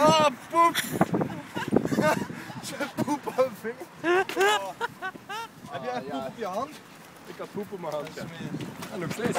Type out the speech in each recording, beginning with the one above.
Ah, poep! Zijn poep op mijn vinger. Oh. Heb jij poep op je hand? Ik had poep op mijn hand. Ja. En nog steeds.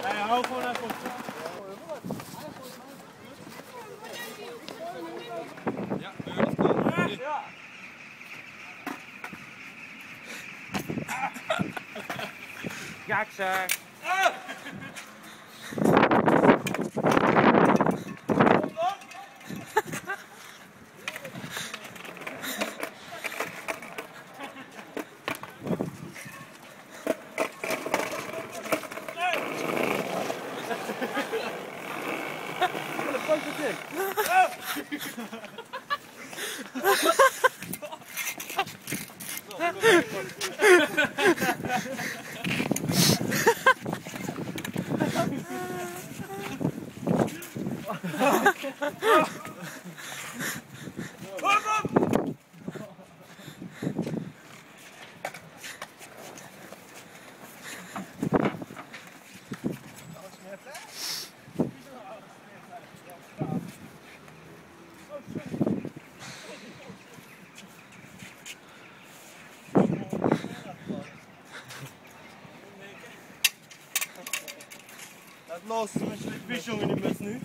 Hey, hou gewoon even op. Ja, ik zeg. Laat los. Oh, lost, especially visual in the business.